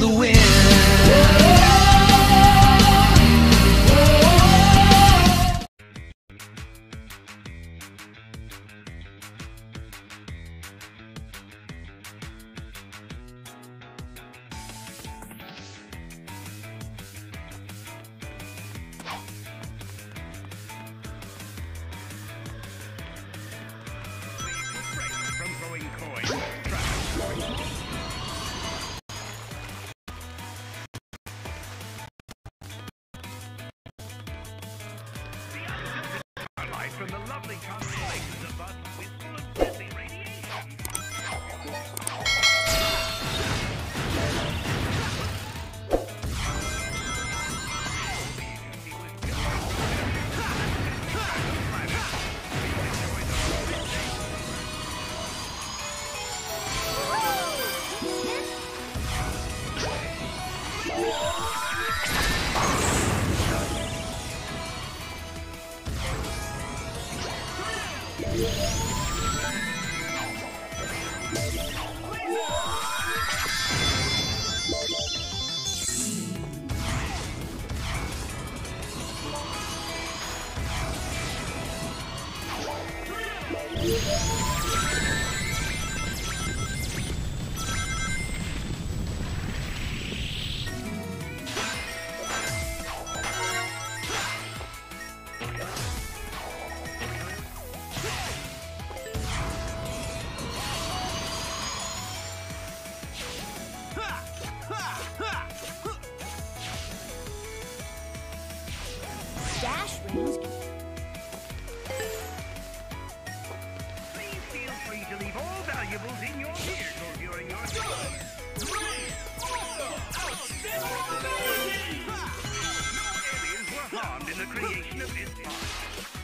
the wind. From the lovely full of Yeah. Dash rings. Please feel free to leave all valuables in your vehicle during your Good. three. Awesome. stay. No aliens were harmed in the creation of this park.